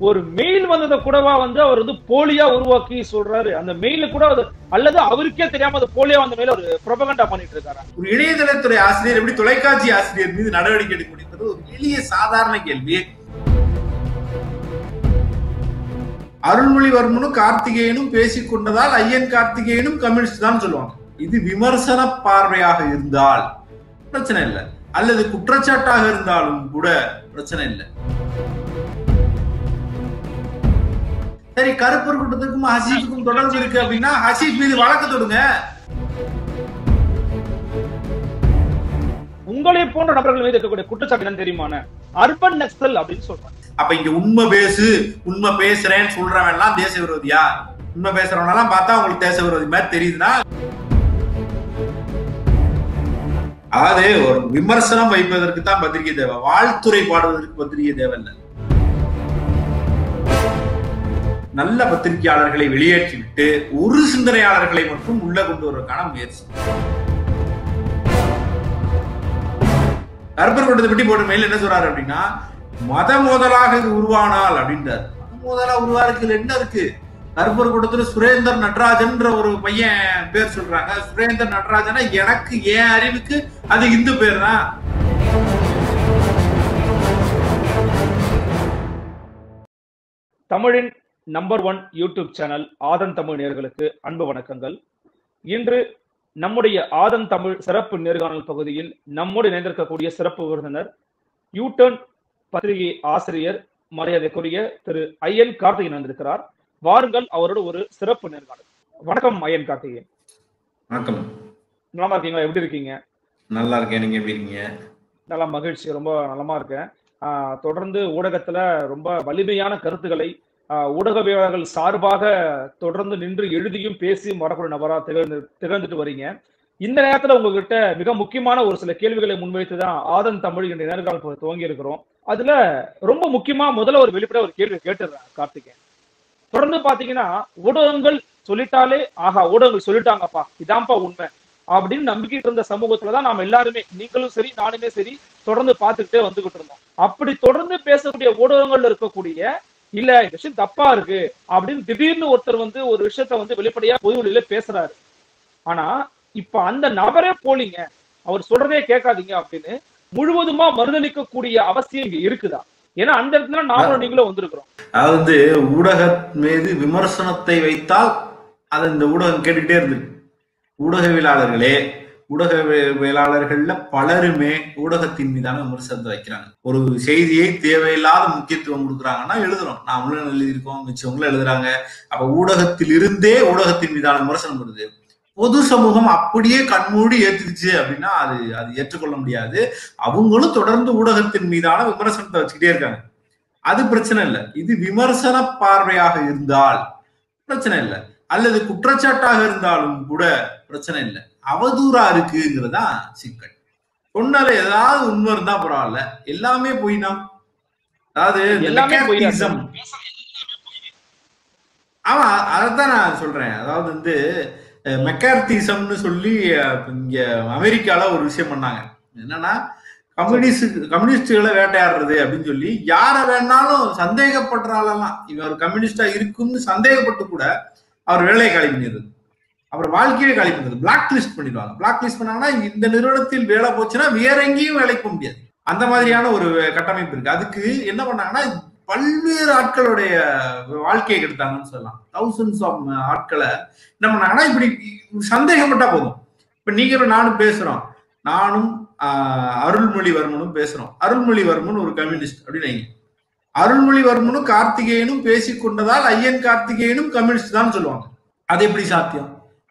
ஒரு மெயில் வந்ததை கூடவா வந்து அவர் வந்து போலியா உருவாக்கி சொல்றாரு. அந்த மெயில கூட அல்லது அவருக்கே தெரியாம அது போலியா வந்த மெயில ஒரு ப்ரொபகண்டா பண்ணிட்டு இருக்காரு? ஒரு இணையதளத்துறை ஆசிரியர் எப்படி தொலைக்காட்சி ஆசிரியர் மீது நடவடிக்கை எடுக்க முடிந்தது ஒரு எளிய சாதாரண கேள்வி. அருள்மொழிவர்மனும் கார்த்திகேயனும் பேசிக் கொண்டதால் ஐயன் கார்த்திகேயனும் கம்யூனிஸ்ட் தான் சொல்லுவாங்க. இது விமர்சன பார்வையாக இருந்தால் பிரச்சனை இல்லை. அல்லது குற்றச்சாட்டாக இருந்தாலும் கூட பிரச்சனை இல்லை. சரி கருப்பர் கூட்டத்திற்கும் ஹசீஃபுக்கும் தொடர்பு இருக்கு அப்படின்னா ஹசீஃப் மீது வழக்கு தொடுங்க. உங்களை போன்ற நபர்கள் மீது இருக்கக்கூடிய குற்றச்சாட்டு என்னன்னு தெரியுமான அர்பன் நக்சல் அப்படின்னு சொல்றாங்க. அப்ப இங்க உண்மை பேசு உண்மை பேசுறேன்னு சொல்றவன் எல்லாம் தேச விரோதியா உண்மை பேசுறவனெல்லாம் பார்த்தா உங்களுக்கு தேச விரோதி மாதிரி தெரியுதுன்னா? அதாவது ஒரு விமர்சனம் வைப்பதற்கு தான் பத்திரிகை தேவை. வாழ்த்துறை பாடுவதற்கு பத்திரிகை தேவையில்லை. நல்ல பத்திரிகையாளர்களை வெளியேற்றி விட்டு ஒரு சிந்தனையாளர்களை மட்டும் உள்ள கொண்டு வருவதற்கான முயற்சி. கருப்பர் கூட்டத்தை பற்றி போட்ட மேல என்ன சொல்றாரு அப்படின்னா மத மோதலாக இது உருவானால் அப்படின்றார். மத மோதலா உருவாருக்கு என்ன இருக்கு? கருப்பர் கூட்டத்துல சுரேந்தர் நடராஜன்ற ஒரு பையன் பேர் சொல்றாங்க. சுரேந்தர் நடராஜனா எனக்கு என் அறிவுக்கு அது இந்து பேர் தான் தமிழின் number one YouTube channel Aadhan Tamil நேர்களுக்கு அன்பு வணக்கங்கள். இன்று நம்முடைய ஆதன் தமிழ் சிறப்பு நேர்காணல் பகுதியில் நம்மோடு இணைந்திருக்கக்கூடிய சிறப்பு விருந்தினர் யூடர்ன் பத்திரிகை ஆசிரியர் மரியாதைக்குரிய திரு ஐயன் கார்த்திகேயன் வந்திருக்கிறார் வாருங்கள் அவரோட ஒரு சிறப்பு நேர்காணல். வணக்கம் ஐயன் கார்த்திகேயன். வணக்கம். நலமா இருக்கீங்களா? எப்படி இருக்கீங்க? நல்லா இருக்கேன். நீங்க எப்படி இருக்கீங்க? நல்லா மகிழ்ச்சி. ரொம்ப நலமா இருக்கேன். தொடர்ந்து ஊடகத்துல ரொம்ப வலிமையான கருத்துக்களை ஊடகவியலாளர்கள் சார்பாக தொடர்ந்து நின்று எழுதியும் பேசியும் வரக்கூடிய நபரா திகழ்ந்து திகழ்ந்துட்டு வரீங்க. இந்த நேரத்துல உங்ககிட்ட மிக முக்கியமான ஒரு சில கேள்விகளை முன்வைத்து தான் ஆதன் தமிழ் என்ற நேர்காணல் துவங்கி இருக்கிறோம். அதுல ரொம்ப முக்கியமா முதல்ல ஒரு வெளிப்பட ஒரு கேள்வி கேட்டுறேன் கார்த்திகேன் தொடர்ந்து பாத்தீங்கன்னா ஊடகங்கள் சொல்லிட்டாலே ஆஹா ஊடகங்கள் சொல்லிட்டாங்கப்பா இதான்ப்பா உண்மை அப்படின்னு நம்பிக்கிட்டு இருந்த சமூகத்துலதான் நாம எல்லாருமே நீங்களும் சரி நானுமே சரி தொடர்ந்து பார்த்துக்கிட்டே வந்துகிட்டு இருந்தோம். அப்படி தொடர்ந்து பேசக்கூடிய ஊடகங்கள்ல இருக்கக்கூடிய இல்ல இந்த விஷயம் தப்பா இருக்கு அப்படின்னு திடீர்னு ஒருத்தர் வந்து ஒரு விஷயத்த வந்து வெளிப்படையா பொது வெளியில பேசுறாரு. ஆனா இப்ப அந்த நபரே போலீங்க. அவர் சொல்றதே கேட்காதீங்க அப்படின்னு முழுவதுமா மறுதளிக்கக்கூடிய அவசியம் இங்க இருக்குதா? ஏன்னா அந்த இடத்துல நாமளும் நீங்களும் வந்திருக்கிறோம். அதாவது ஊடக மீது விமர்சனத்தை வைத்தால் அதை இந்த ஊடகம் கேட்டுக்கிட்டே இருந்திருக்கு. ஊடகவியலாளர்களே ஊடகவியலாளர்கள்ல பலருமே ஊடகத்தின் மீதான விமர்சனத்தை வைக்கிறாங்க. ஒரு செய்தியை தேவையில்லாத முக்கியத்துவம் கொடுக்குறாங்கன்னா எழுதுறோம் நாமளும் எழுதியிருக்கோம்? மிச்சவங்களும் எழுதுறாங்க. அப்ப ஊடகத்தில் இருந்தே ஊடகத்தின் மீதான விமர்சனம் வருது. பொது சமூகம் அப்படியே கண்மூடி ஏத்துக்குச்சு அப்படின்னா அது அது ஏற்றுக்கொள்ள முடியாது. அவங்களும் தொடர்ந்து ஊடகத்தின் மீதான விமர்சனத்தை வச்சுக்கிட்டே இருக்காங்க. அது பிரச்சனை இல்லை. இது விமர்சன பார்வையாக இருந்தால் பிரச்சனை இல்லை. அல்லது குற்றச்சாட்டாக இருந்தாலும் கூட பிரச்சனை இல்லை. அவதூறா இருக்குங்கிறதா சிக்கல். சொன்னது ஏதாவது உண்மை இருந்தா பரவாயில்ல. எல்லாமே பொய்னா அதாவது எல்லாமே ஆமா அதைத்தான் நான் சொல்றேன். அதாவது வந்து மெக்கார்த்திசம்னு சொல்லி இங்க அமெரிக்கால ஒரு விஷயம் பண்ணாங்க. என்னன்னா கம்யூனிஸ்ட் கம்யூனிஸ்டுகளை வேட்டையாடுறது அப்படின்னு சொல்லி யாரை வேணாலும் சந்தேகப்படுறாலாம் இவன் ஒரு கம்யூனிஸ்டா இருக்கும்னு சந்தேகப்பட்டு கூட அவர் வேலையை காலி பண்ணிடுறது. அப்புறம் வாழ்க்கையே காலி பண்ணுறது பிளாக் லிஸ்ட் பண்ணிடுவாங்க. பிளாக் லிஸ்ட் பண்ணாங்கன்னா இந்த நிறுவனத்தில் வேலை போச்சுன்னா வேற எங்கேயும் வேலைக்கு போக முடியாது. அந்த மாதிரியான ஒரு கட்டமைப்பு இருக்கு. அதுக்கு என்ன பண்ணாங்கன்னா பல்வேறு ஆட்களுடைய வாழ்க்கையை கெடுத்தாங்கன்னு சொல்லலாம். தௌசண்ட்ஸ் ஆஃப் ஆட்களை என்ன பண்ணாங்கன்னா இப்படி சந்தேகப்பட்டா போதும். இப்ப நீங்களும் நானும் பேசுறோம். நானும் அருள்மொழிவர்மனும் பேசுறோம். அருள்மொழிவர்மன் ஒரு கம்யூனிஸ்ட் அப்படின்னு அருள்மொழிவர்மனும் கார்த்திகேயனும் பேசிக்கொண்டதால் ஐயன் கார்த்திகேயனும் கம்யூனிஸ்ட் தான் சொல்லுவாங்க. அது எப்படி சாத்தியம்?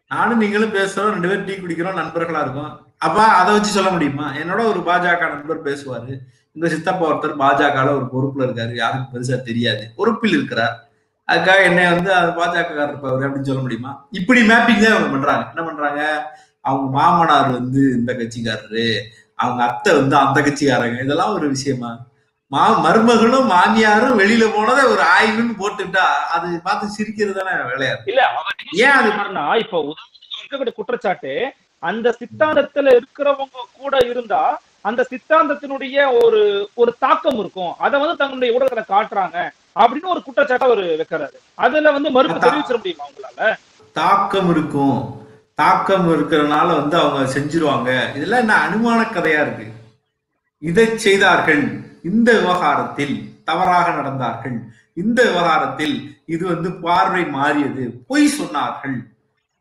நானும் நீங்களும் பேசுறோம் ரெண்டு பேரும் டீ குடிக்கிறோம் நண்பர்களா இருக்கும். அப்ப அதை வச்சு சொல்ல முடியுமா? என்னோட ஒரு பாஜக நண்பர் பேசுவாரு. இந்த சித்தப்பா ஒருத்தர் பாஜக ஒரு பொறுப்புல இருக்காரு யாருக்கும் பெருசா தெரியாது. பொறுப்பில் இருக்கிறார். அதுக்காக என்னை வந்து அது பாஜக இருப்பாரு அப்படின்னு சொல்ல முடியுமா? இப்படி மேப்பிங் தான் அவங்க பண்றாங்க. என்ன பண்றாங்க? அவங்க மாமனார் வந்து இந்த கட்சிக்காரரு. அவங்க அத்தை வந்து அந்த கட்சிக்காரங்க. இதெல்லாம் ஒரு விஷயமா? மா மருமகளும் மாமியாரும் வெளியில போனதை ஒரு ஆய்வுன்னு போட்டுட்டா அது பார்த்து சிரிக்கிறது தானே வேலையா இருக்கு. இல்ல ஏன் அது இப்ப உதாரணத்துக்கு குற்றச்சாட்டு அந்த சித்தாந்தத்துல இருக்கிறவங்க கூட இருந்தா அந்த சித்தாந்தத்தினுடைய ஒரு ஒரு தாக்கம் இருக்கும். அதை வந்து தங்களுடைய ஊடகத்துல காட்டுறாங்க அப்படின்னு ஒரு குற்றச்சாட்டை அவர் வைக்கிறாரு. அதுல வந்து மறுப்பு. தெரிவிச்சிட முடியுமா உங்களால? தாக்கம் இருக்கும். தாக்கம் இருக்கிறனால வந்து அவங்க செஞ்சிருவாங்க. இதெல்லாம் என்ன அனுமான கதையா இருக்கு? இதை செய்தார்கள். இந்த விவகாரத்தில் தவறாக நடந்தார்கள். இந்த விவகாரத்தில் இது வந்து பார்வை மாறியது. பொய் சொன்னார்கள்.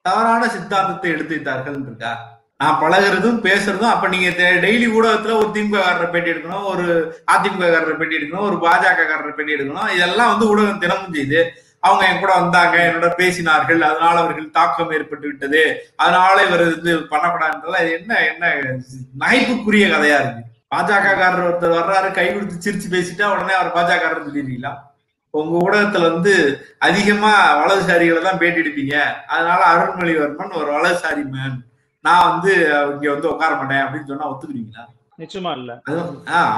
தவறான சித்தாந்தத்தை எடுத்து வைத்தார்கள் இருக்கா நான் பழகுறதும் பேசுறதும் அப்ப நீங்க டெய்லி ஊடகத்துல ஒரு திமுககாரரை பேட்டி எடுக்கணும் ஒரு அதிமுககாரரை பேட்டி எடுக்கணும் ஒரு பாஜகக்காரரை பேட்டி எடுக்கணும். இதெல்லாம் வந்து ஊடகம் தினமும் செய்யுது அவங்க என் கூட வந்தாங்க என்னோட பேசினார்கள் அதனால அவர்கள் தாக்கம் ஏற்பட்டு விட்டது அதனால இவர் இது பண்ணக்கூடாதுன்றதுல என்ன என்ன நகைப்புக்குரிய கதையா இருக்கு. பாஜக காரர் ஒருத்தர் வர்றாரு கை கொடுத்து சிரிச்சு பேசிட்டா உடனே அவர் பாஜக காரர் சொல்லிடுறீங்களா? உங்க ஊடகத்துல வந்து அதிகமா வலதுசாரிகளை தான் பேட்டி எடுப்பீங்க. அதனால அருண்மொழிவர்மன் ஒரு வலதுசாரி மேன் நான் வந்து இங்க வந்து உட்கார மாட்டேன் அப்படின்னு சொன்னா ஒத்துக்கிறீங்களா? நிச்சயமா இல்ல.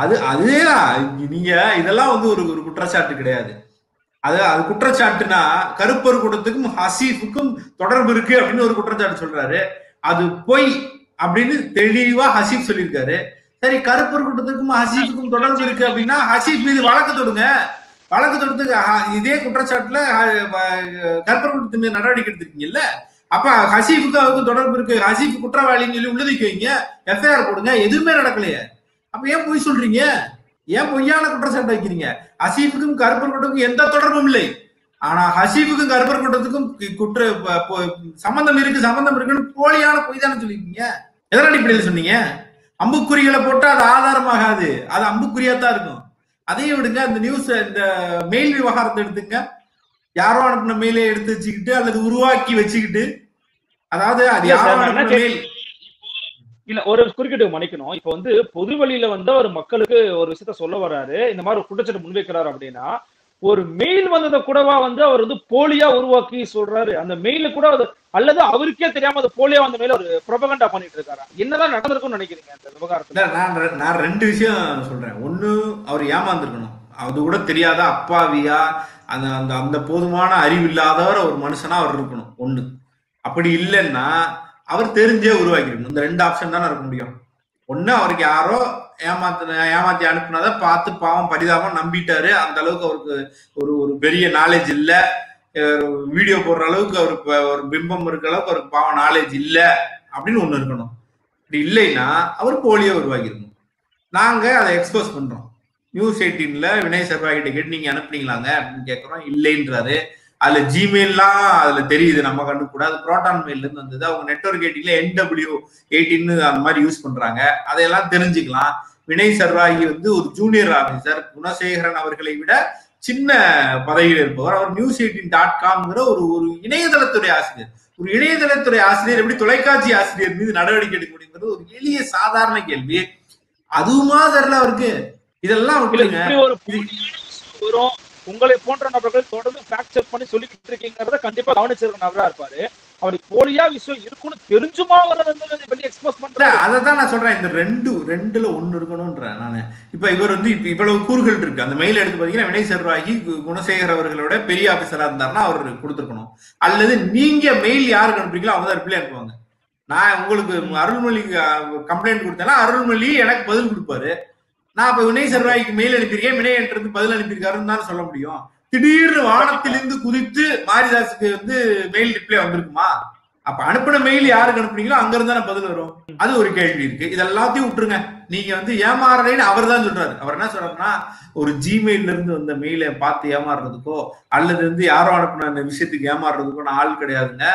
அது அதேதான் நீங்க இதெல்லாம் வந்து ஒரு ஒரு குற்றச்சாட்டு கிடையாது. அது அது குற்றச்சாட்டுனா கருப்பர் கூட்டத்துக்கும் ஹசீஃபுக்கும் தொடர்பு இருக்கு அப்படின்னு ஒரு குற்றச்சாட்டு சொல்றாரு. அது பொய் அப்படின்னு தெளிவா ஹசீப் சொல்லியிருக்காரு. சரி கருப்பர் கூட்டத்துக்கும் ஹசீஃபுக்கும் தொடர்பு இருக்கு அப்படின்னா ஹசீப் மீது வழக்கு தொடுங்க. வழக்கு தொடுத்து இதே குற்றச்சாட்டுல கருப்பர் கூட்டத்து மீது நடவடிக்கை எடுத்திருக்கீங்கல்ல? அப்ப ஹசீஃபுக்கு அவருக்கு தொடர்பு இருக்கு. ஹசீஃப் குற்றவாளின்னு சொல்லி உள்ளதுக்கு வைங்க. எஃப்ஐஆர் போடுங்க. எதுவுமே நடக்கலையே. அப்ப ஏன் பொய் சொல்றீங்க? ஏன் பொய்யான குற்றச்சாட்டு வைக்கிறீங்க? ஹசீஃபுக்கும் கருப்பர் கூட்டத்துக்கும் எந்த தொடர்பும் இல்லை. ஆனா ஹசீஃபுக்கும் கருப்பர் கூட்டத்துக்கும் குற்ற சம்பந்தம் இருக்கு சம்பந்தம் இருக்குன்னு போலியான பொய் தானே சொல்லிருக்கீங்க எதன் இப்படி சொன்னீங்க? அம்புக்குறிகளை போட்டா அது ஆதாரமாகாது. அது அம்புக்குறியா தான் இருக்கும். அதையும் விடுங்க இந்த நியூஸ் இந்த மெயில் விவகாரத்தை எடுத்துங்க. யாரோ அனுப்பின மெயிலை எடுத்து வச்சுக்கிட்டு அல்லது உருவாக்கி வச்சுக்கிட்டு அதாவது அது யாரோ அனுப்பின மெயில் இல்ல ஒரு குறுக்கிட்டு மன்னிக்கணும். இப்ப வந்து பொது வழியில வந்து ஒரு மக்களுக்கு ஒரு விஷயத்த சொல்ல வர்றாரு. இந்த மாதிரி ஒரு குற்றச்சாட்டு முன்வைக்கிறாரு அப்படின்னா ஒரு மெயில் வந்ததை கூடவா வந்து அவர் வந்து போலியா உருவாக்கி சொல்றாரு. அந்த மெயில கூட அது அல்லது அவருக்கே தெரியாம அது போலியா வந்த மேல ஒரு ப்ரொபகண்டா பண்ணிட்டு இருக்காரு? என்னதான் நடந்திருக்கும்னு நினைக்கிறீங்க அந்த விவகாரத்துல? நான் ரெ- நான் ரெண்டு விஷயம் சொல்றேன். ஒண்ணு அவர் ஏமாந்துருக்கணும். அது கூட தெரியாத அப்பாவியா அந்த அந்த அந்த போதுமான அறிவு இல்லாதவர் ஒரு மனுஷனா அவர் இருக்கணும். ஒண்ணு. அப்படி இல்லைன்னா அவர் தெரிஞ்சே உருவாக்கிருக்கணும். இந்த ரெண்டு ஆப்ஷன் தானே இருக்க முடியும். ஒண்ணு அவருக்கு யாரோ ஏமாத்து ஏமாத்தி அனுப்புனதை பார்த்து பாவம் பரிதாபம் நம்பிட்டாரு. அந்த அளவுக்கு அவருக்கு ஒரு ஒரு பெரிய நாலேஜ் இல்லை. வீடியோ போடுற அளவுக்கு அவருக்கு ஒரு பிம்பம் இருக்கிற அளவுக்கு அவருக்கு பாவம் நாலேஜ் இல்லை அப்படின்னு ஒண்ணு இருக்கணும். அப்படி இல்லைன்னா அவர் போலியோ உருவாக்கிருக்கணும் நாங்க அதை எக்ஸ்போஸ் பண்றோம். நியூஸ் எயிட்டீன்ல வினய் சர்வா கிட்ட கேட்டு நீங்க அனுப்புனீங்களாங்க? அப்படின்னு கேட்கறோம் இல்லைன்றாரு. அதுல ஜிமெயில்லாம் அதுல தெரியுது நம்ம கண்டுக்கூடாது. புரோட்டான் மெயில்ல இருந்து வந்தது. அவங்க நெட்ஒர்க் எயிட்டின்ல என்டபிள்யூ எயிட்டின்னு அந்த மாதிரி யூஸ் பண்றாங்க. அதையெல்லாம் தெரிஞ்சுக்கலாம். வினய் சர்வாகி வந்து ஒரு ஜூனியர் ஆபீசர் குணசேகரன் அவர்களை விட சின்ன பதவியில் இருப்பவர். அவர் நியூஸ் எயிட்டின் டாட் காம்ங்கிற ஒரு ஒரு இணையதளத்துறை ஆசிரியர். ஒரு இணையதளத்துறை ஆசிரியர் எப்படி தொலைக்காட்சி ஆசிரியர் மீது நடவடிக்கை எடுக்க முடியுங்கிறது ஒரு எளிய சாதாரண கேள்வி. அதுவுமா தெரியல அவருக்கு. இதெல்லாம் வரும். உங்களை போன்ற நபர்கள் தொடர்ந்து ஃபேக்ட் செக் பண்ணி சொல்லிக்கிட்டு இருக்கீங்கிறத கண்டிப்பா கவனிச்சிருக்க நபரா இருப்பாரு. அவருக்கு போலியா விஷயம் இருக்குன்னு தெரிஞ்சுமா அவர் வந்து வெளியே எக்ஸ்போஸ் இல்ல அதை தான் நான் சொல்றேன். இந்த ரெண்டு ரெண்டுல ஒன்னு இருக்கணும்ன்றேன் நானு. இப்ப இவர் வந்து இப்ப இவ்வளவு கூறுகள் இருக்கு. அந்த மெயில் எடுத்து பாத்தீங்கன்னா வினய் செல்வாகி குணசேகர் அவர்களோட பெரிய ஆபீசரா இருந்தாருன்னா அவர் கொடுத்துருக்கணும். அல்லது நீங்க மெயில் யாருக்கு அனுப்புறீங்களோ அவங்க தான் ரிப்ளை அனுப்புவாங்க. நான் உங்களுக்கு அருள்மொழி கம்ப்ளைண்ட் கொடுத்தேன்னா அருள்மொழி எனக்கு பதில் கொடுப்பாரு. நான் இப்ப வினய் சர்வாய்க்கு மெயில் அனுப்பியிருக்கேன். வினய் என்கிட்ட பதில் அனுப்பியிருக்காருன்னு தான் சொல்ல முடியும். திடீர்னு வானத்திலிருந்து குதித்து மாரிதாஸுக்கு வந்து மெயில் ரிப்ளை வந்திருக்குமா? அப்ப அனுப்பின மெயில் யாருக்கு அனுப்புனீங்களோ அங்க இருந்தா பதில் வரும். அது ஒரு கேள்வி இருக்கு. இது எல்லாத்தையும் விட்டுருங்க. நீங்க வந்து ஏமாறுறேன்னு அவர் தான் சொல்றாரு. அவர் என்ன சொல்றாருன்னா ஒரு ஜிமெயில்ல இருந்து வந்த மெயிலை பார்த்து ஏமாறுறதுக்கோ அல்லது வந்து யாரோ அனுப்பின அந்த விஷயத்துக்கு ஏமாறுறதுக்கோ நான் ஆள் கிடையாதுங்க.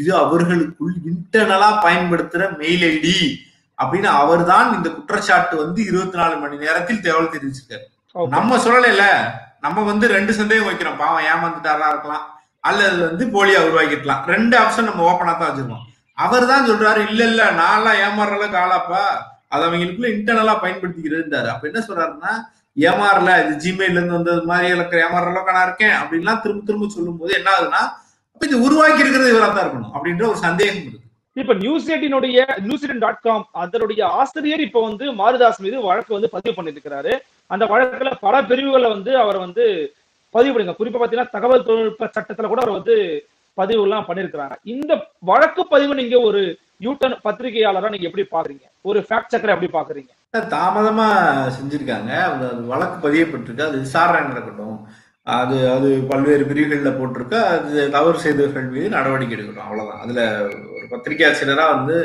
இது அவர்களுக்குள் இன்டர்னலா பயன்படுத்துற மெயில் ஐடி. அப்படின்னு அவர்தான் இந்த குற்றச்சாட்டு வந்து இருபத்தி நாலு மணி நேரத்தில் தகவல் தெரிவிச்சிருக்காரு. நம்ம சொல்லல நம்ம வந்து ரெண்டு சந்தேகம் வைக்கிறோம். பாவம் ஏமாந்துட்டாரா இருக்கலாம். அல்லது வந்து போலியா உருவாக்கிருக்கலாம். ரெண்டு ஆப்ஷன் நம்ம ஓப்பனா தான் வச்சிருக்கோம். அவர் தான் சொல்றாரு இல்ல இல்ல நான்லாம் ஏமாறுற அளவுக்கு ஆளாப்பா. அது அவங்களுக்குள்ள இன்டர்னலா பயன்படுத்திக்கிறதுன்றாரு அப்ப என்ன சொல்றாருன்னா ஏமாறல. இது ஜிமெயில இருந்து வந்தது மாதிரி எனக்கு ஏமாறுற அளவுக்கு நான் இருக்கேன். அப்படின்லாம் திரும்ப திரும்ப சொல்லும் போது என்ன ஆகுதுன்னா அப்ப இது உருவாக்கி இருக்கிறது இவரா தான் இருக்கணும். அப்படின்ற ஒரு சந்தேகம் இருக்கு இப்ப நியூஸ் எயிட்டினுடைய நியூஸ் எயிட்டின் டாட் காம் அதனுடைய ஆசிரியர் இப்ப வந்து மாரிதாஸ் மீது வழக்கு வந்து பதிவு பண்ணிருக்கிறாரு. அந்த வழக்குல பல பிரிவுகளை வந்து அவர் வந்து பதிவு பண்ணுங்க குறிப்பா பாத்தீங்கன்னா தகவல் தொழில்நுட்ப சட்டத்துல கூட அவர் வந்து பதிவு எல்லாம் பண்ணிருக்கிறாங்க. இந்த வழக்கு பதிவு நீங்க ஒரு யூட்டன் பத்திரிகையாளரா நீங்க எப்படி பாக்குறீங்க? ஒரு ஃபேக்ட் செக்கரை எப்படி பாக்குறீங்க? தாமதமா செஞ்சிருக்காங்க. வழக்கு பதியப்பட்டிருக்கு. அது விசாரணை நடக்கட்டும் அது அது பல்வேறு பிரிவுகளில் போட்டிருக்கு. அது தவறு செய்தவர்கள் மீது நடவடிக்கை எடுக்கணும். அவ்வளவுதான். அதுல ஒரு பத்திரிகை ஆசிரியராக வந்து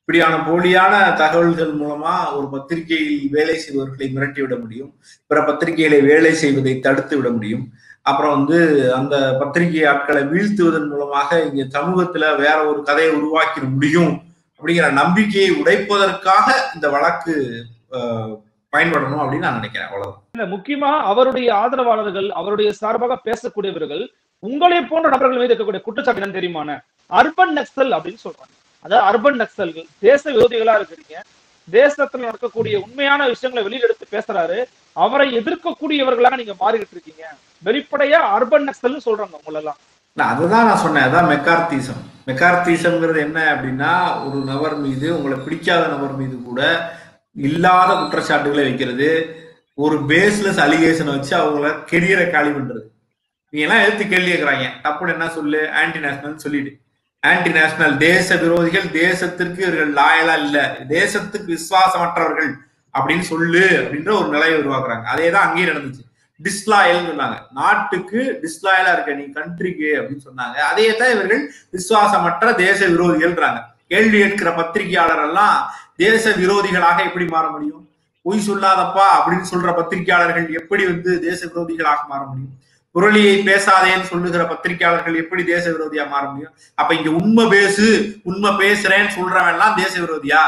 இப்படியான போலியான தகவல்கள் மூலமா ஒரு பத்திரிகையில் வேலை செய்பவர்களை மிரட்டி விட முடியும். பிற பத்திரிகைகளை வேலை செய்வதை தடுத்து விட முடியும். அப்புறம் வந்து அந்த பத்திரிகை ஆட்களை வீழ்த்துவதன் மூலமாக இங்க சமூகத்துல வேற ஒரு கதையை உருவாக்கிட முடியும் அப்படிங்கிற நம்பிக்கையை உடைப்பதற்காக இந்த வழக்கு பயன்படணும் அப்படின்னு நான் நினைக்கிறேன் அவ்வளவுதான். இல்ல முக்கியமா அவருடைய ஆதரவாளர்கள் அவருடைய சார்பாக பேசக்கூடியவர்கள் உங்களை போன்ற நபர்கள் மீது இருக்கக்கூடிய குற்றச்சாட்டு என்னன்னு தெரியுமான அர்பன் நக்சல் அப்படின்னு சொல்றாங்க. அதாவது அர்பன் நக்சல்கள் தேச விரோதிகளா இருக்கிறீங்க. தேசத்துல நடக்கக்கூடிய உண்மையான விஷயங்களை வெளியில எடுத்து பேசுறாரு. அவரை எதிர்க்கக்கூடியவர்களாக நீங்க மாறிக்கிட்டு இருக்கீங்க. வெளிப்படையா அர்பன் நக்சல்னு சொல்றாங்க உங்களெல்லாம். அதுதான் நான் சொன்னேன். அதான் மெக்கார்த்திசம். மெக்கார்த்திசம்ங்கிறது என்ன அப்படின்னா ஒரு நபர் மீது உங்களை பிடிக்காத நபர் மீது கூட இல்லாத குற்றச்சாட்டுகளை வைக்கிறது. ஒரு பேஸ்லெஸ் அலிகேஷனை வச்சு அவங்கள கெரியரை காலி பண்றது. நீங்க எல்லாம் எழுத்து கேள்வி கேட்கறாங்க. தப்புன்னு என்ன சொல்லு? ஆன்டி நேஷனல் சொல்லிடு. ஆன்டி நேஷனல் தேச விரோதிகள் தேசத்திற்கு இவர்கள் லாயலா இல்ல. தேசத்துக்கு விசுவாசமற்றவர்கள் அப்படின்னு சொல்லு அப்படின்ற ஒரு நிலையை உருவாக்குறாங்க. அதே தான் அங்கேயும் நடந்துச்சு. டிஸ்லாயல் சொன்னாங்க. நாட்டுக்கு டிஸ்லாயலா இருக்க நீ கண்ட்ரிக்கு அப்படின்னு சொன்னாங்க. அதே தான் இவர்கள் விசுவாசமற்ற தேச விரோதிகள்ன்றாங்க. கேள்வி கேட்கிற பத்திரிகையாளர் எல்லாம் தேச விரோதிகளாக எப்படி மாற முடியும்? பொய் சொல்லாதப்பா அப்படின்னு சொல்ற பத்திரிகையாளர்கள் எப்படி வந்து தேச விரோதிகளாக மாற முடியும்? புரளியை பேசாதேன்னு சொல்லுகிற பத்திரிகையாளர்கள் எப்படி தேச விரோதியா மாற முடியும்? அப்ப இங்க உண்மை பேசு உண்மை பேசுறேன்னு சொல்றவன் எல்லாம் தேச விரோதியா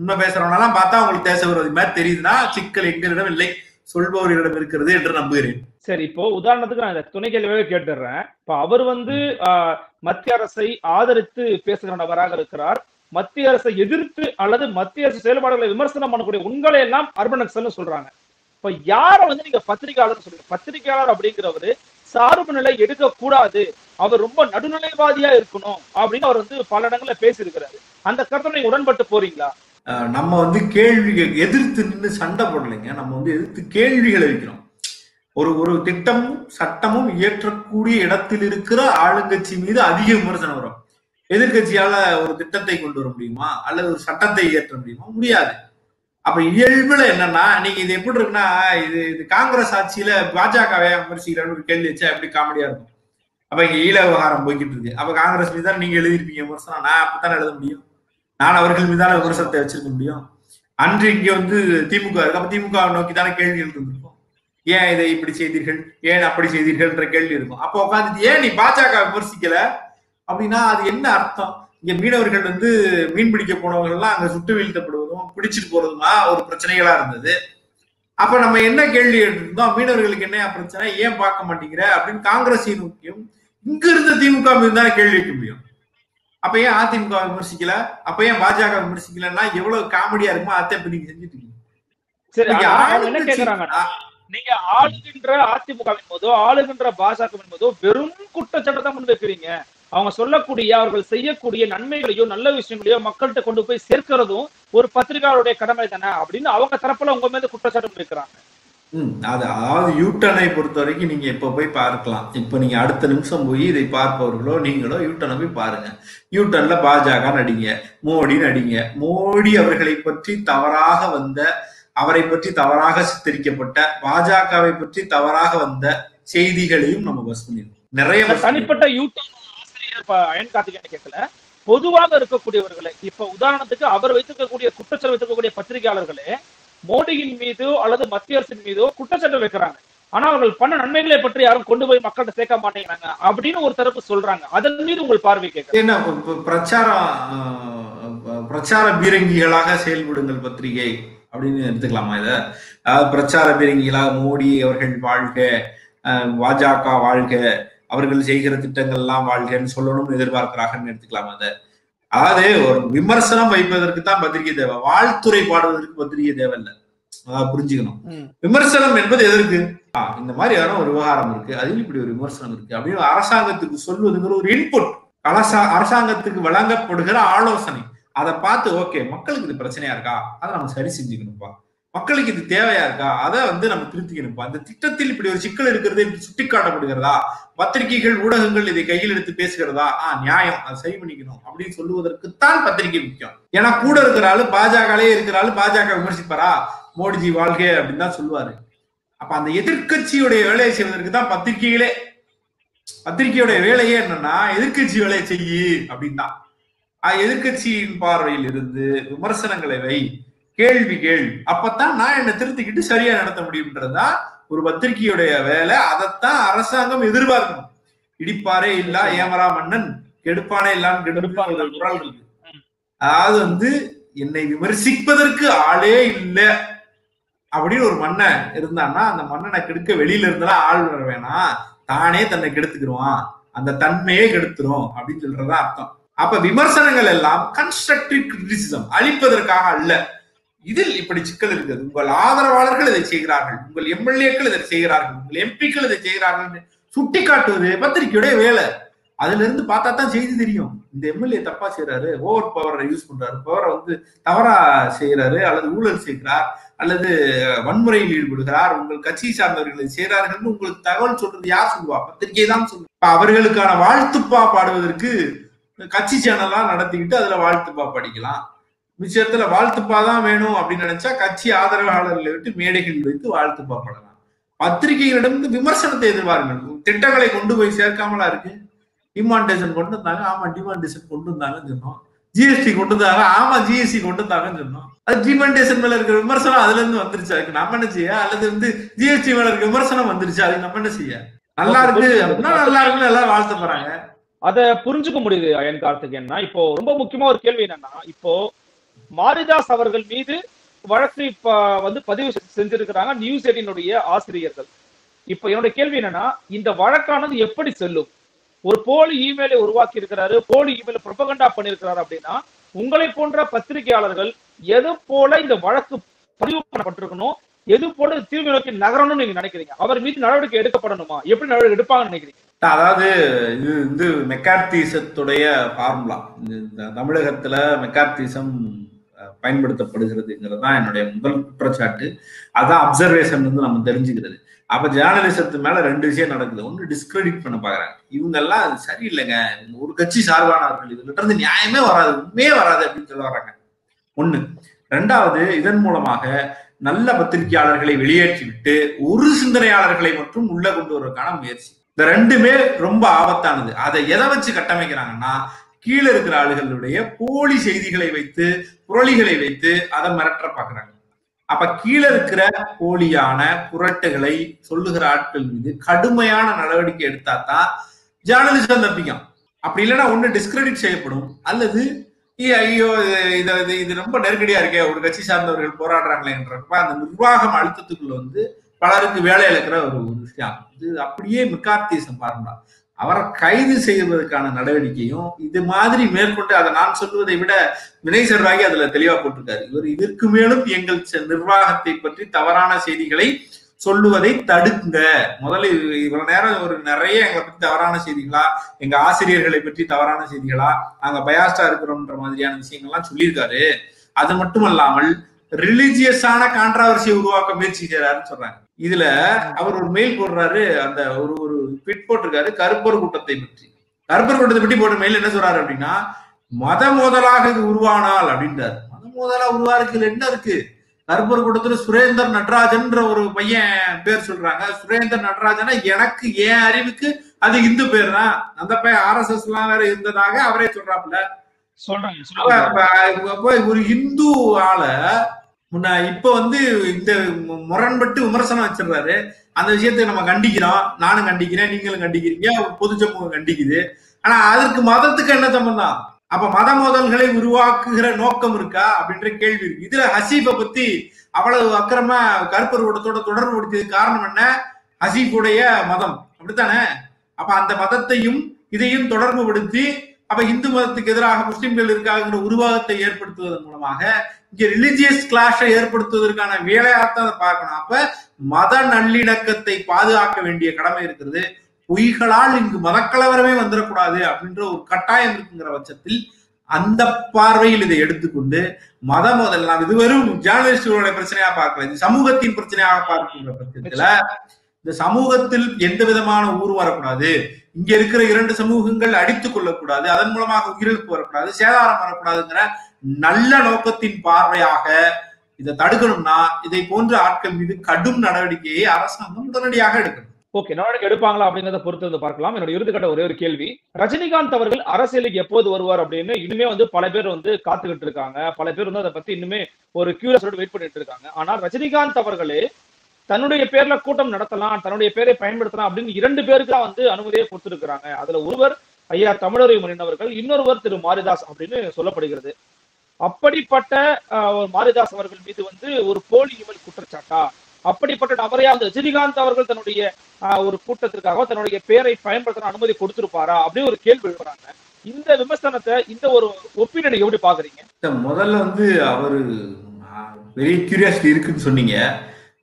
உண்மை பேசுறவனெல்லாம் பார்த்தா உங்களுக்கு தேச விரோதி மாதிரி தெரியுதுன்னா சிக்கல் எங்களிடம் இல்லை சொல்பவர்களிடம் இருக்கிறது என்று நம்புகிறேன். சரி இப்போ உதாரணத்துக்கு நான் இந்த துணை கேள்வியாவே கேட்டுடுறேன். இப்ப அவர் வந்து ஆஹ், மத்திய அரசை ஆதரித்து பேசுகிற நபராக இருக்கிறார். மத்திய அரசை எதிர்த்து அல்லது மத்திய அரசு செயல்பாடுகளை விமர்சனம் பண்ணக்கூடிய உங்களை எல்லாம் அர்பன் நக்சல்னு சொல்றாங்க. இப்ப யார வந்து நீங்க பத்திரிகையாளர் சொல்றீங்க? பத்திரிகையாளர் அப்படிங்கிறவரு சார்பு நிலை எடுக்க கூடாது அவர் ரொம்ப நடுநிலைவாதியா இருக்கணும் அப்படின்னு அவர் வந்து பல இடங்கள்ல பேசியிருக்கிறாரு. அந்த கருத்தை நீங்க உடன்பட்டு போறீங்களா? நம்ம வந்து கேள்வி எதிர்த்து நின்று சண்டை போடலைங்க. நம்ம வந்து எதிர்த்து கேள்விகளை வைக்கிறோம். ஒரு ஒரு திட்டமும் சட்டமும் இயற்றக்கூடிய இடத்தில் இருக்கிற ஆளுங்கட்சி மீது அதிக விமர்சனம் வரும். எதிர்க்கட்சியால ஒரு திட்டத்தை கொண்டு வர முடியுமா? அல்லது ஒரு சட்டத்தை இயற்ற முடியுமா? முடியாது. அப்ப இயல்புல என்னன்னா நீங்க இது எப்படி இருக்குன்னா இது இது காங்கிரஸ் ஆட்சியில பாஜகவை விமர்சிக்கிறான்னு ஒரு கேள்வி வச்சா எப்படி காமெடியா இருக்கும்? அப்ப இங்க ஈழ விவகாரம் போய்கிட்டு இருக்கு. அப்ப காங்கிரஸ் மீது தான் நீங்க எழுதிருப்பீங்க விமர்சனம். நான் அப்படித்தான் எழுத முடியும். நான் அவர்கள் மீதான விமர்சனத்தை வச்சிருக்க முடியும். அன்று இங்க வந்து திமுக இருக்கு அப்ப திமுக நோக்கி தானே கேள்விகள் இருந்திருக்கும் ஏன் இதை இப்படி செய்தீர்கள்? ஏன் அப்படி செய்தீர்கள்ன்ற கேள்வி இருக்கும். அப்போ உட்காந்துட்டு ஏன் நீ பாஜக விமர்சிக்கல? அப்படின்னா அது என்ன அர்த்தம்? இங்க மீனவர்கள் வந்து மீன் பிடிக்க போனவங்க எல்லாம் அங்க சுட்டு வீழ்த்தப்படுவதும் பிடிச்சிட்டு போறதுமா ஒரு பிரச்சனைகளா இருந்தது. அப்ப நம்ம என்ன கேள்வி எடுத்திருந்தோம் மீனவர்களுக்கு என்ன பிரச்சனை? ஏன் பார்க்க மாட்டேங்கிற? அப்படின்னு காங்கிரஸை நோக்கியும் இங்க இருந்த திமுக மீது தானே கேள்வி வைக்க முடியும். அப்ப ஏன் அதிமுக விமர்சிக்கல? அப்ப ஏன் பாஜக விமர்சிக்கலன்னா எவ்வளவு காமெடியா இருக்குமோ அதை இப்ப நீங்க செஞ்சுட்டு இருக்கீங்க. சரி நீங்க ஆளுகின்ற அதிமுகவின் போதோ ஆளுகின்ற பாஜகவின் போதோ வெறும் குற்றச்சாட்டை தான் முன் வைக்கிறீங்க. அவங்க சொல்லக்கூடிய அவர்கள் செய்யக்கூடிய நன்மைகளையோ நல்ல விஷயங்களையோ மக்கள்கிட்ட கொண்டு போய் சேர்க்கிறதும் ஒரு பத்திரிகையாளருடைய கடமை தானே அப்படின்னு அவங்க தரப்புல உங்க மீது குற்றச்சாட்டு ம், அது அதாவது யூட்டனை பொறுத்த வரைக்கும் நீங்க இப்ப போய் பார்க்கலாம். இப்ப நீங்க அடுத்த நிமிஷம் போய் இதை பார்ப்பவர்களோ நீங்களோ யூட்டனை போய் பாருங்க. யூட்டன்ல பாஜக நடிங்க மோடி நடிங்க. மோடி அவர்களை பற்றி தவறாக வந்த அவரை பற்றி தவறாக சித்தரிக்கப்பட்ட பாஜகவை பற்றி தவறாக வந்த செய்திகளையும் நம்ம பஸ் பண்ணிருக்கோம் நிறைய. தனிப்பட்ட இப்ப அயன் கார்த்திகேயன் கேட்கல? பொதுவாக இருக்கக்கூடியவர்களை இப்ப உதாரணத்துக்கு அவர் வைத்திருக்கக்கூடிய குற்றச்சாட்டு வைத்திருக்கக்கூடிய பத்திரிகையாளர்களே மோடியின் மீதோ அல்லது மத்திய அரசின் மீதோ குற்றச்சாட்டு வைக்கிறாங்க. ஆனா அவர்கள் பண்ண நன்மைகளை பற்றி யாரும் கொண்டு போய் மக்கள்கிட்ட சேர்க்க மாட்டேங்கிறாங்க அப்படின்னு ஒரு தரப்பு சொல்றாங்க. அதன் மீது உங்கள் பார்வை கேட்க. என்ன பிரச்சாரம் பிரச்சார பீரங்கிகளாக செயல்படுங்கள் பத்திரிகை அப்படின்னு எடுத்துக்கலாமா இத? பிரச்சார பீரங்கிகளாக மோடி அவர்கள் வாழ்க ஆஹ், பாஜக வாழ்க அவர்கள் செய்கிற திட்டங்கள் எல்லாம் வாழ்கன்னு சொல்லணும்னு எதிர்பார்க்கிறாங்கன்னு எடுத்துக்கலாமா அதை. அதாவது ஒரு விமர்சனம் வைப்பதற்கு தான் பத்திரிகை தேவை. வாழ்த்துறை பாடுவதற்கு பத்திரிகை தேவையில்லை. அதாவது புரிஞ்சுக்கணும். விமர்சனம் என்பது எதற்கு? இந்த மாதிரியான ஒரு விவகாரம் இருக்கு. அதில் இப்படி ஒரு விமர்சனம் இருக்கு. அப்படின்னு அரசாங்கத்துக்கு சொல்வதுங்கிற ஒரு இன்புட் அரசா அரசாங்கத்துக்கு வழங்கப்படுகிற ஆலோசனை. அதை பார்த்து ஓகே மக்களுக்கு இது பிரச்சனையா இருக்கா? அதை நம்ம சரி செஞ்சுக்கணும்ப்பா. மக்களுக்கு இது தேவையா இருக்கா? அதை வந்து நம்ம திருத்திக்கணும் அந்த திட்டத்தில் இப்படி ஒரு சிக்கல் இருக்கிறது இப்படி சுட்டிக்காட்டப்படுகிறதா? பத்திரிகைகள் ஊடகங்கள் இதை கையில் எடுத்து பேசுகிறதா? ஆ நியாயம். அதை சரி பண்ணிக்கணும் அப்படின்னு சொல்லுவதற்குத்தான் பத்திரிகை முக்கியம். ஏன்னா கூட இருக்கிற பாஜகலே இருக்கிற பாஜக விமர்சிப்பாரா? மோடிஜி வாழ்க அப்படின்னு தான் சொல்லுவாரு. அப்ப அந்த எதிர்க்கட்சியுடைய வேலையை செய்வதற்கு தான் பத்திரிகைகளே பத்திரிகையுடைய வேலையே என்னன்னா எதிர்க்கட்சி வேலையை செய்யு அப்படின்னா எதிர்க்கட்சியின் பார்வையில் இருந்து விமர்சனங்களை வை. கேள்வி கேள் அப்பதான் நான் என்ன திருத்திக்கிட்டு சரியா நடத்த முடியும்ன்றதுதான் ஒரு பத்திரிகையுடைய வேலை. அதைத்தான் அரசாங்கம் எதிர்பார்க்கணும் இடிப்பாரே இல்லா ஏமரா மன்னன் கெடுப்பானே இல்லான்னு கெடுப்பான. ஒரு குரல் இருக்கு. அதாவது வந்து என்னை விமர்சிப்பதற்கு ஆளே இல்லை. அப்படின்னு ஒரு மன்னன் இருந்தான்னா அந்த மன்னனை கெடுக்க வெளியில இருந்தெல்லாம் ஆள் வர வேணாம். தானே தன்னை கெடுத்துக்கிடுவான். அந்த தன்மையே கெடுத்துரும் அப்படின்னு சொல்றதா அர்த்தம். அப்ப விமர்சனங்கள் எல்லாம் கன்ஸ்ட்ரக்டிவ் கிரிட்டிசிசம் அழிப்பதற்காக அல்ல. இதில் இப்படி சிக்கல் இருக்குது உங்கள் ஆதரவாளர்கள் இதை செய்கிறார்கள். உங்கள் எம்எல்ஏக்கள் இதை செய்கிறார்கள். உங்கள் எம்பிக்கள் இதை செய்கிறார்கள் சுட்டி காட்டுவது பத்திரிகையுடைய வேலை. அதுல இருந்து பார்த்தா தான் செய்தி தெரியும். இந்த எம்எல்ஏ தப்பா செய்யறாரு ஓவர் பவரை யூஸ் பண்றாரு பவரை வந்து தவறா செய்யறாரு அல்லது ஊழல் செய்கிறார் அல்லது வன்முறையில் ஈடுபடுகிறார் உங்கள் கட்சியை சார்ந்தவர்களை செய்கிறார்கள் உங்களுக்கு தகவல் சொல்றது யார் சொல்லுவா? பத்திரிகை தான் சொல்லுவா. அவர்களுக்கான வாழ்த்துப்பா பாடுவதற்கு கட்சி சேனல்லாம் நடத்திக்கிட்டு அதுல வாழ்த்துப்பா படிக்கலாம். விஷயத்துல வாழ்த்துப்பா தான் வேணும் அப்படின்னு நினைச்சா கட்சி ஆதரவாளர்களை விட்டு மேடைகளில் வைத்து வாழ்த்துப்பா பாடலாம். பத்திரிகைகளிடம் விமர்சனத்தை எதிர்பாருங்கள். திட்டங்களை கொண்டு போய் சேர்க்காமலா இருக்கு? டிமாண்டேஷன் கொண்டு வந்தாங்க. ஆமா டிமாண்டேஷன் கொண்டு வந்தாங்கன்னு சொன்னோம். ஜிஎஸ்டி கொண்டு வந்தாங்க. ஆமா ஜிஎஸ்டி கொண்டு வந்தாங்கன்னு சொன்னோம். அது டிமாண்டேஷன் மேல இருக்கிற விமர்சனம் அதுல இருந்து வந்துருச்சு. அதுக்கு நம்ம என்ன செய்ய? அல்லது வந்து ஜிஎஸ்டி மேல இருக்க விமர்சனம் வந்துருச்சு. அதுக்கு நம்ம என்ன செய்ய? நல்லா இருக்கு. அப்படின்னா நல்லா இருக்குன்னு எல்லாரும் வாழ்த்து போறாங்க. அத புரிஞ்சுக்க முடியுது அயன் கார்த்திகேயன்னா இப்போ ரொம்ப முக்கியமா ஒரு கேள்வி என்னன்னா இப்போ மாரிதாஸ் அவர்கள் மீது வழக்கு இப்ப வந்து பதிவு செஞ்சிருக்கிறாங்க நியூஸ் எயிட்டினுடைய ஆசிரியர்கள். இப்ப என்னோட கேள்வி என்னன்னா இந்த வழக்கானது எப்படி செல்லும்? ஒரு போலி இமெயிலை உருவாக்கி இருக்கிறாரு போலி இமெயில ப்ரொபகண்டா பண்ணிருக்கிறாரு அப்படின்னா உங்களை போன்ற பத்திரிகையாளர்கள் எது போல இந்த வழக்கு பதிவு பண்ணப்பட்டிருக்கணும் எது போல தீர்வு நோக்கி நகரணும்னு நீங்க நினைக்கிறீங்க? அவர் மீது நடவடிக்கை எடுக்கப்படணுமா? எப்படி நடவடிக்கை எடுப்பாங்கன்னு நினைக்கிறீங்க? அதாவது இது வந்து மெக்கார்டிசத்துடைய ஃபார்முலா. தமிழகத்துல மெக்கார்டிசம் பயன்படுத்தப்படுகிறதுங்கிறது தான் என்னுடைய முதல் குற்றச்சாட்டு. அதான் அப்சர்வேஷன் வந்து நம்ம தெரிஞ்சுக்கிறது. அப்ப ஜேர்னலிசத்து மேல ரெண்டு விஷயம் நடக்குது. ஒண்ணு டிஸ்கிரெடிட் பண்ண பாக்குறாங்க இவங்க எல்லாம் சரியில்லைங்க. ஒரு கட்சி சார்பானவர்கள் இதுல இருந்து நியாயமே வராது. உண்மையே வராது அப்படின்னு சொல்ல வர்றாங்க. ஒண்ணு. ரெண்டாவது இதன் மூலமாக நல்ல பத்திரிகையாளர்களை வெளியேற்றி விட்டு ஒரு சிந்தனையாளர்களை மட்டும் உள்ள கொண்டு வருவதற்கான முயற்சி. இந்த ரெண்டுமே ரொம்ப ஆபத்தானது. அதை எதை வச்சு கட்டமைக்கிறாங்கன்னா கீழே இருக்கிற ஆளுகளுடைய போலி செய்திகளை வைத்து புரளிகளை வைத்து அதை மிரட்ட பாக்குறாங்க. அப்ப கீழே இருக்கிற போலியான புரட்டுகளை சொல்லுகிற ஆட்கள் மீது கடுமையான நடவடிக்கை எடுத்தா தான் ஜேர்னலிசம் தப்பிக்கும். அப்படி இல்லைன்னா ஒண்ணு டிஸ்கிரெடிட் செய்யப்படும். அல்லது ஐயோ இது இது இது ரொம்ப நெருக்கடியா இருக்கே ஒரு கட்சி சார்ந்தவர்கள் போராடுறாங்களேன்றப்ப அந்த நிர்வாகம் அழுத்தத்துக்குள்ள வந்து பலருக்கு வேலை இழக்கிற ஒரு விஷயம். இது அப்படியே மெக்கார்த்திசம் பாருங்க. அவரை கைது செய்வதற்கான நடவடிக்கையும் இது மாதிரி மேற்கொண்டு அதை நான் சொல்லுவதை விட வினய் சர்வாகி அதுல தெளிவா போட்டிருக்காரு. இவர் இதற்கு மேலும் எங்கள் நிர்வாகத்தை பற்றி தவறான செய்திகளை சொல்லுவதை தடுங்க. முதல்ல இவ்வளவு நேரம் ஒரு நிறைய எங்களை பற்றி தவறான செய்திகளா எங்க ஆசிரியர்களை பற்றி தவறான செய்திகளா நாங்க பயாஸ்டா இருக்கிறோம்ன்ற மாதிரியான விஷயங்கள்லாம் சொல்லியிருக்காரு. அது மட்டுமல்லாமல் ரிலிஜியஸான கான்ட்ராவர்சியை உருவாக்க முயற்சி செய்யறாருன்னு சொல்றாங்க. இதுல அவர் ஒரு மெயில் போடுறாரு அந்த ஒரு ஒரு ட்விட் போட்டிருக்காரு கருப்பர் கூட்டத்தை பற்றி. கருப்பர் கூட்டத்தை பற்றி போட்ட மெயில் என்ன சொல்றாரு அப்படின்னா மத மோதலாக இது உருவானால் அப்படின்றாரு. மத மோதலா உருவாருக்கு என்ன இருக்கு? கருப்பர் கூட்டத்துல சுரேந்தர் நடராஜன்ற ஒரு பையன் பேர் சொல்றாங்க. சுரேந்தர் நடராஜனா எனக்கு என் அறிவுக்கு அது இந்து பேர் தான் அந்த பையன் ஆர் எஸ் எஸ் எல்லாம் வேற இருந்ததாக அவரே சொல்றாப்புல. ஒரு இந்து ஆள முன்ன இப்ப வந்து இந்த முரண்பட்டு விமர்சனம் வச்சிடுறாரு. அந்த விஷயத்தை நம்ம கண்டிக்கிறோம். நானும் கண்டிக்கிறேன் நீங்களும் கண்டிக்கிறீங்க. பொது சமூகம் கண்டிக்குது. ஆனா அதற்கு மதத்துக்கு என்ன சம்பந்தம்? அப்ப மத மோதல்களை உருவாக்குகிற நோக்கம் இருக்கா? அப்படின்ற கேள்வி இருக்கு. இதுல ஹசீஃபை பத்தி அவ்வளவு அக்கிரமா கருப்பர் ஊடத்தோட தொடர்பு படுத்தியது காரணம் என்ன? ஹசீஃபுடைய மதம். அப்படித்தானே? அப்ப அந்த மதத்தையும் இதையும் தொடர்பு படுத்தி அப்ப இந்து மதத்துக்கு எதிராக முஸ்லிம்கள் இருக்காங்கிற உருவாகத்தை ஏற்படுத்துவதன் மூலமாக இங்க ரிலிஜியஸ் கிளாஷை ஏற்படுத்துவதற்கான வேலையாத்தான் பார்க்கணும். அப்ப மத நல்லிணக்கத்தை பாதுகாக்க வேண்டிய கடமை இருக்கிறது. பொய்களால் இங்கு மதக்கலவரமே வந்துடக்கூடாது அப்படின்ற ஒரு கட்டாயம் இருக்குங்கிற பட்சத்தில் அந்த பார்வையில் இதை எடுத்துக்கொண்டு மத முதல் நாம் இது வெறும் ஜேர்னலிஸ்டுகளுடைய பிரச்சனையா பார்க்கல. இது சமூகத்தின் பிரச்சனையாக பார்க்கின்ற பட்சத்துல இந்த சமூகத்தில் எந்த விதமான ஊர் வரக்கூடாது. இங்க இருக்கிற இரண்டு சமூகங்கள் அடித்துக் கொள்ளக்கூடாது அதன் மூலமாக உயிரிழப்பு வரக்கூடாது சேதாரம் வரக்கூடாதுங்கிற நல்ல நோக்கத்தின் பார்வையாக இதை தடுக்கணும்னா இதை போன்ற ஆட்கள் மீது கடும் நடவடிக்கையை அரசாங்கம் உடனடியாக எடுக்கணும். ஓகே நடவடிக்கை எடுப்பாங்களா அப்படிங்கறத பொறுத்து வந்து பார்க்கலாம். என்னோட இறுதிக்கட்ட ஒரே ஒரு கேள்வி. ரஜினிகாந்த் அவர்கள் அரசியலுக்கு எப்போது வருவார் அப்படின்னு இன்னுமே வந்து பல பேர் வந்து காத்துக்கிட்டு இருக்காங்க. பல பேர் வந்து அதை பத்தி இன்னுமே ஒரு கியூரியஸோட வெயிட் பண்ணிட்டு இருக்காங்க. ஆனா ரஜினிகாந்த் அவர்களே தன்னுடைய பேர்ல கூட்டம் நடத்தலாம் தன்னுடைய பேரை பயன்படுத்தலாம் அப்படின்னு இரண்டு பேருக்கு தான் வந்து அனுமதியை கொடுத்திருக்கிறாங்க. அதுல ஒருவர் ஐயா தமிழரை அவர்கள் இன்னொருவர் திரு மாரிதாஸ் அப்படின்னு சொல்லப்படுகிறது. அப்படிப்பட்ட மாரிதாஸ் அவர்கள் மீது வந்து ஒரு போலி இவள் குற்றச்சாட்டா? அப்படிப்பட்ட நபரையா அந்த ரஜினிகாந்த் அவர்கள் தன்னுடைய ஒரு கூட்டத்திற்காக தன்னுடைய பெயரை பயன்படுத்த அனுமதி கொடுத்திருப்பாரா? அப்படின்னு ஒரு கேள்வி எழுப்புறாங்க. இந்த விமர்சனத்தை இந்த ஒரு ஒப்பீனியனை எப்படி பாக்குறீங்க முதல்ல வந்து அவரு பெரிய கியூரியாசிட்டி இருக்குன்னு சொன்னீங்க.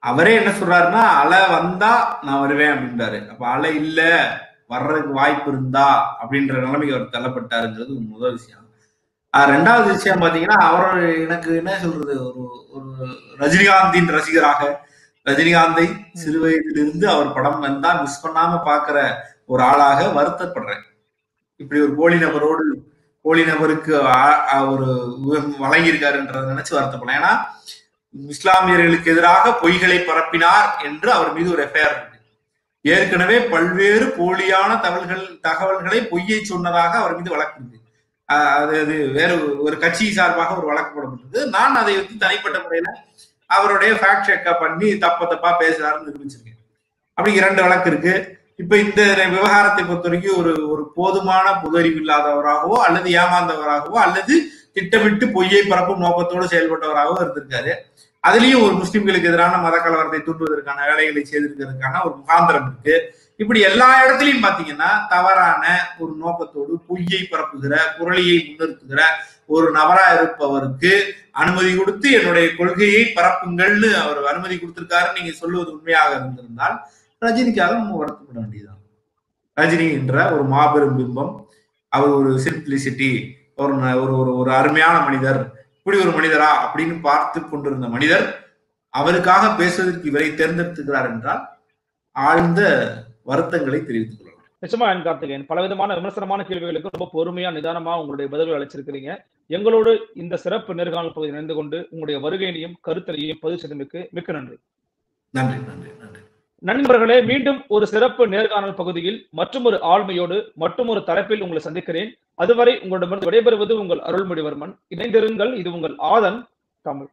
அவரே என்ன சொல்றாருன்னா அலை வந்தா நான் வருவேன் அப்படின்றாரு. அப்ப அலை இல்ல வர்றதுக்கு வாய்ப்பு இருந்தா அப்படின்ற நிலைமைக்கு அவர் தள்ளப்பட்டாருங்கிறது முதல் விஷயம். ரெண்டாவது விஷயம் பாத்தீங்கன்னா அவர் எனக்கு என்ன சொல்றது ஒரு ஒரு ரஜினிகாந்தின் ரசிகராக ரஜினிகாந்தை சிறு வயதிலிருந்து அவர் படம் வந்தா மிஸ் பண்ணாம பாக்குற ஒரு ஆளாக வருத்தப்படுறேன். இப்படி ஒரு போலி நபரோடு போலி நபருக்கு ஒரு வழங்கியிருக்காருன்றத நினைச்சு வருத்தப்படலாம் ஏன்னா இஸ்லாமியர்களுக்கு எதிராக பொய்களை பரப்பினார் என்று அவர் மீது ஒரு எஃப்ஐஆர் இருக்கு. ஏற்கனவே பல்வேறு போலியான தகவல்கள் தகவல்களை பொய்யை சொன்னதாக அவர் மீது வழக்கு இருக்கு. அது அது வேற ஒரு- ஒரு கட்சி சார்பாக ஒரு வழக்கு போடப்பட்டது நான் அதை வந்து தனிப்பட்ட முறையில அவருடைய ஃபேக்ட் செக்க பண்ணி தப்ப தப்பா பேசுறாருன்னு நிரூபிச்சிருக்கேன். அப்படி இரண்டு வழக்கு இருக்கு. இப்ப இந்த விவகாரத்தை பொறுத்த வரைக்கும் ஒரு ஒரு போதுமான புதறிவு இல்லாதவராகவோ அல்லது ஏமாந்தவராகவோ அல்லது திட்டமிட்டு பொய்யை பரப்பும் நோக்கத்தோடு செயல்பட்டவராகவோ இருந்திருக்காரு. அதுலயும் ஒரு முஸ்லிம்களுக்கு எதிரான மத கலவரத்தை தூண்டுவதற்கான வேலைகளை செய்திருக்கிறதுக்கான ஒரு முகாந்திரம் இருக்கு. இப்படி எல்லா இடத்துலையும் பாத்தீங்கன்னா தவறான ஒரு நோக்கத்தோடு பொய்யை பரப்புகிற குரலியை முன்னிறுத்துகிற ஒரு நபரா இருப்பவருக்கு அனுமதி கொடுத்து என்னுடைய கொள்கையை பரப்புங்கள்னு அவர் அனுமதி கொடுத்திருக்காருன்னு நீங்க சொல்லுவது உண்மையாக இருந்திருந்தால் ரஜினிக்காக நம்ம வருத்தப்பட வேண்டியதுதான். ரஜினி என்ற ஒரு மாபெரும் பிம்பம் அவர் ஒரு சிம்பிளிசிட்டி ஒரு ஒரு ஒரு ஒரு அருமையான மனிதர் இப்படி ஒரு மனிதரா அப்படின்னு பார்த்து கொண்டிருந்த மனிதர் அவருக்காக பேசுவதற்கு இவரை தேர்ந்தெடுத்துக்கிறார் என்றால் ஆழ்ந்த வருத்தங்களை தெரிவித்துக் கொள்ளலாம். நிச்சயமா என் கார்த்திகேயன் பல விதமான விமர்சனமான கேள்விகளுக்கு ரொம்ப பொறுமையா நிதானமா உங்களுடைய பதில்கள் அளிச்சிருக்கிறீங்க. எங்களோடு இந்த சிறப்பு நேர்காணல் பகுதியில் இணைந்து கொண்டு உங்களுடைய வருகையினையும் கருத்தலையும் பதிவு செய்தமைக்கு மிக்க நன்றி. நன்றி நன்றி நன்றி. நண்பர்களே மீண்டும் ஒரு சிறப்பு நேர்காணல் பகுதியில் மற்றும் ஒரு ஆழ்மையோடு மற்றும் ஒரு தரப்பில் உங்களை சந்திக்கிறேன். அதுவரை உங்களிடமிருந்து விடைபெறுவது உங்கள் அருள்மொழிவர்மன். இணைந்திருங்கள் இது உங்கள் ஆதன் தமிழ்.